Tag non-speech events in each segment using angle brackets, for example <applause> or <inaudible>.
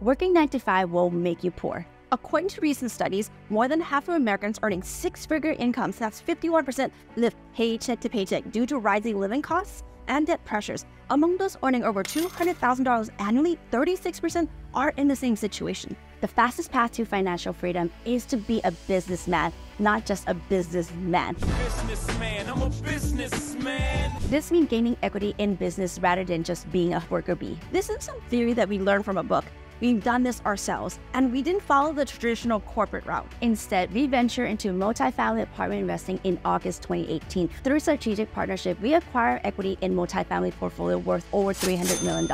working 9 to 5 will make you poor. According to recent studies, more than half of Americans earning six figure incomes, that's 51%, live paycheck to paycheck due to rising living costs and debt pressures. Among those earning over $200,000 annually, 36% are in the same situation. The fastest path to financial freedom is to be a businessman, not just a businessman. Businessman, I'm a businessman. This means gaining equity in business rather than just being a worker bee. This is some theory that we learned from a book. We've done this ourselves, and we didn't follow the traditional corporate route. Instead, we ventured into multifamily apartment investing in August 2018. Through strategic partnership, we acquired equity in multifamily portfolio worth over $300 million.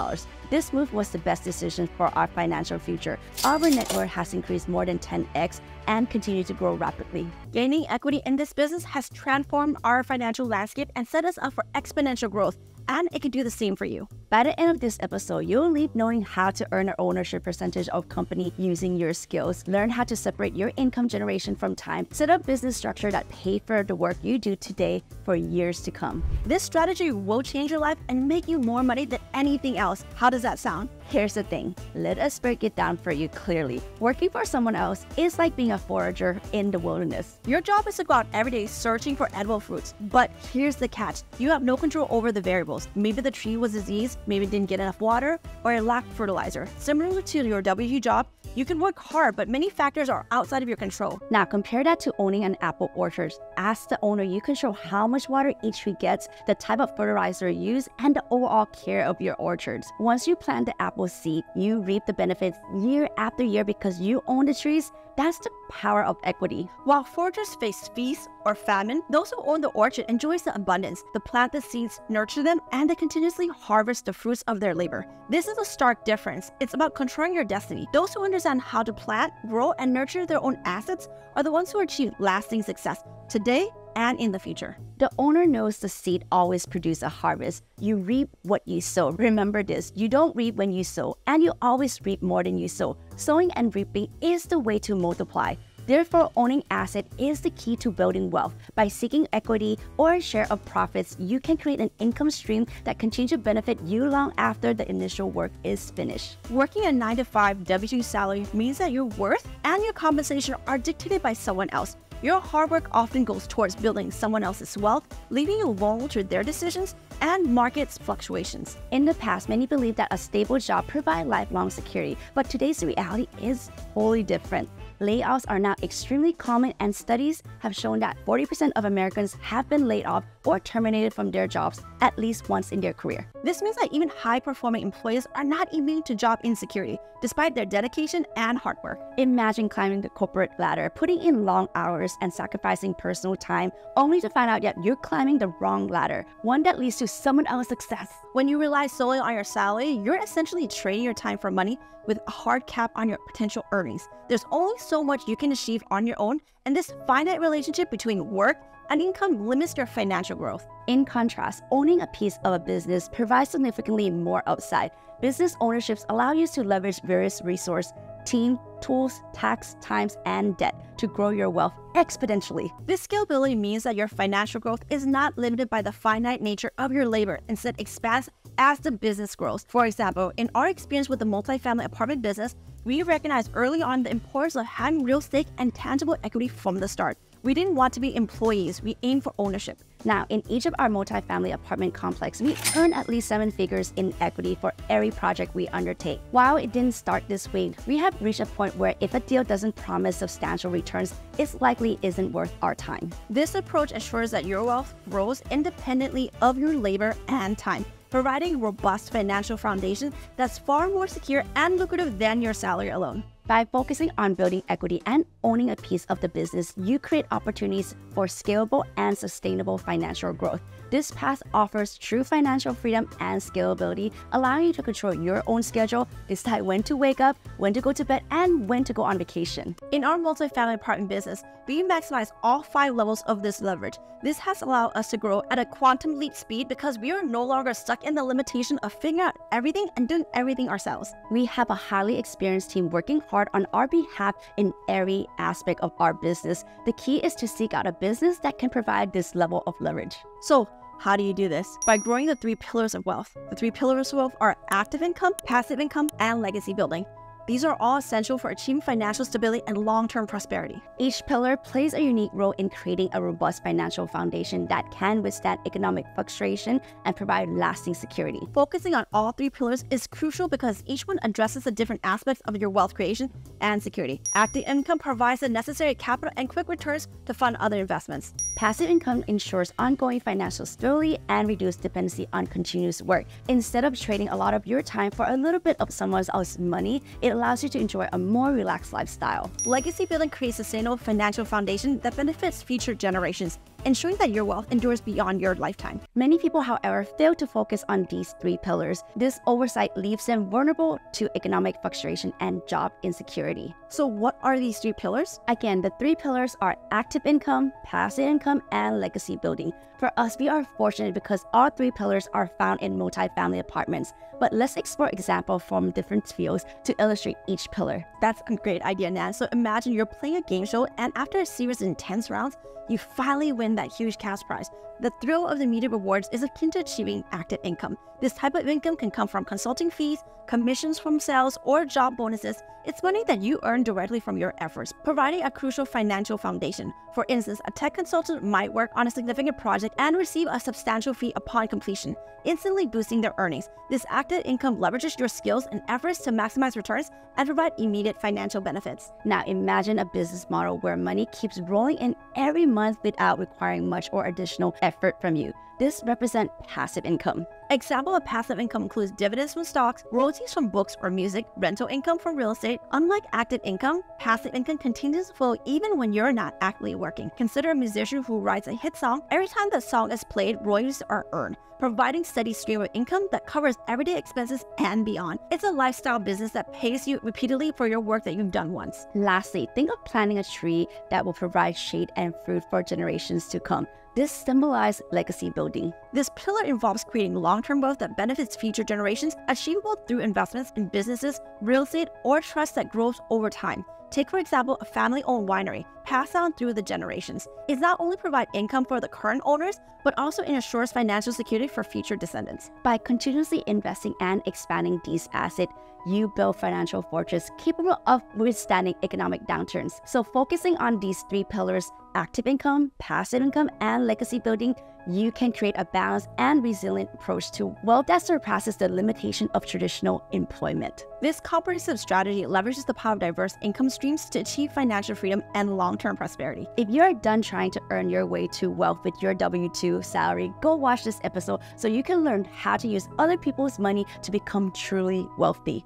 This move was the best decision for our financial future. Our net worth has increased more than 10x and continue to grow rapidly. Gaining equity in this business has transformed our financial landscape and set us up for exponential growth and it can do the same for you. By the end of this episode, you'll leave knowing how to earn an ownership percentage of company using your skills, learn how to separate your income generation from time, set up business structure that pay for the work you do today for years to come. This strategy will change your life and make you more money than anything else. How does that sound? Here's the thing, let us break it down for you clearly. Working for someone else is like being a forager in the wilderness. Your job is to go out every day searching for edible fruits, but here's the catch. You have no control over the variables. Maybe the tree was diseased, maybe it didn't get enough water, or it lacked fertilizer. Similar to your WG job, you can work hard, but many factors are outside of your control. Now, compare that to owning an apple orchard. As the owner, you control how much water each tree gets, the type of fertilizer used, and the overall care of your orchards. Once you plant the apple seed, you reap the benefits year after year because you own the trees. That's the power of equity. While foragers face feast or famine, those who own the orchard enjoys the abundance. The plant the seeds, nurture them, and they continuously harvest the fruits of their labor. This is a stark difference. It's about controlling your destiny. Those who understand how to plant, grow, and nurture their own assets are the ones who achieve lasting success today and in the future. The owner knows the seed always produce a harvest. You reap what you sow. <laughs> Remember this, you don't reap when you sow, and you always reap more than you sow. Sowing and reaping is the way to multiply. Therefore, owning asset is the key to building wealth. By seeking equity or a share of profits, you can create an income stream that continues to benefit you long after the initial work is finished. Working a 9 to 5 W2 salary means that your worth and your compensation are dictated by someone else. Your hard work often goes towards building someone else's wealth, leaving you vulnerable to their decisions and markets fluctuations. In the past, many believed that a stable job provided lifelong security, but today's reality is wholly different. Layoffs are now extremely common, and studies have shown that 40% of Americans have been laid off or terminated from their jobs at least once in their career. This means that even high performing employees are not immune to job insecurity, despite their dedication and hard work. Imagine climbing the corporate ladder, putting in long hours, and sacrificing personal time, only to find out that you're climbing the wrong ladder, one that leads to someone else's success. When you rely solely on your salary, you're essentially trading your time for money with a hard cap on your potential earnings. There's only so much you can achieve on your own, and this finite relationship between work and income limits your financial growth. In contrast, owning a piece of a business provides significantly more upside. Business ownerships allow you to leverage various resources, team, tools, tax, times, and debt to grow your wealth exponentially. This scalability means that your financial growth is not limited by the finite nature of your labor, instead expands as the business grows. For example, in our experience with the multifamily apartment business, we recognized early on the importance of having real estate and tangible equity from the start. We didn't want to be employees, we aimed for ownership. Now, in each of our multifamily apartment complex, we earn at least seven figures in equity for every project we undertake. While it didn't start this way, we have reached a point where if a deal doesn't promise substantial returns, it likely isn't worth our time. This approach ensures that your wealth grows independently of your labor and time providing a robust financial foundation that's far more secure and lucrative than your salary alone. By focusing on building equity and owning a piece of the business, you create opportunities for scalable and sustainable financial growth. This path offers true financial freedom and scalability, allowing you to control your own schedule, decide when to wake up, when to go to bed, and when to go on vacation. In our multifamily apartment business, we maximize all five levels of this leverage. This has allowed us to grow at a quantum leap speed because we are no longer stuck in the limitation of figuring out everything and doing everything ourselves. We have a highly experienced team working hard on our behalf in every aspect of our business. The key is to seek out a business that can provide this level of leverage. So, how do you do this? By growing the three pillars of wealth. The three pillars of wealth are active income, passive income, and legacy building. These are all essential for achieving financial stability and long term prosperity. Each pillar plays a unique role in creating a robust financial foundation that can withstand economic fluctuation and provide lasting security. Focusing on all three pillars is crucial because each one addresses the different aspects of your wealth creation and security. Active income provides the necessary capital and quick returns to fund other investments. Passive income ensures ongoing financial stability and reduced dependency on continuous work. Instead of trading a lot of your time for a little bit of someone else's money, it allows you to enjoy a more relaxed lifestyle. Legacy building creates a sustainable financial foundation that benefits future generations ensuring that your wealth endures beyond your lifetime. Many people, however, fail to focus on these three pillars. This oversight leaves them vulnerable to economic fluctuation and job insecurity. So, what are these three pillars? Again, the three pillars are active income, passive income, and legacy building. For us, we are fortunate because all three pillars are found in multifamily apartments. But let's explore examples from different fields to illustrate each pillar. That's a great idea, Nan. So imagine you're playing a game show, and after a series of intense rounds, you finally win that huge cash prize. The thrill of the media rewards is akin to achieving active income. This type of income can come from consulting fees, commissions from sales, or job bonuses. It's money that you earn directly from your efforts, providing a crucial financial foundation. For instance, a tech consultant might work on a significant project and receive a substantial fee upon completion, instantly boosting their earnings. This active income leverages your skills and efforts to maximize returns and provide immediate financial benefits. Now imagine a business model where money keeps rolling in every month without requiring much or additional effort from you. This represents passive income. Example of passive income includes dividends from stocks, royalties from books or music, rental income from real estate. Unlike active income, passive income continues to flow even when you're not actively working. Consider a musician who writes a hit song. Every time the song is played, royalties are earned, providing steady stream of income that covers everyday expenses and beyond. It's a lifestyle business that pays you repeatedly for your work that you've done once. Lastly, think of planting a tree that will provide shade and fruit for generations to come. This symbolizes legacy building. This pillar involves creating long-term wealth that benefits future generations, achievable through investments in businesses, real estate, or trust that grows over time. Take, for example, a family owned winery, passed down through the generations. It not only provides income for the current owners, but also ensures financial security for future descendants. By continuously investing and expanding these assets, you build financial fortress capable of withstanding economic downturns. So focusing on these three pillars, active income, passive income, and legacy building, you can create a balanced and resilient approach to wealth that surpasses the limitation of traditional employment. This comprehensive strategy leverages the power of diverse income streams to achieve financial freedom and long-term prosperity. If you're done trying to earn your way to wealth with your W-2 salary, go watch this episode so you can learn how to use other people's money to become truly wealthy.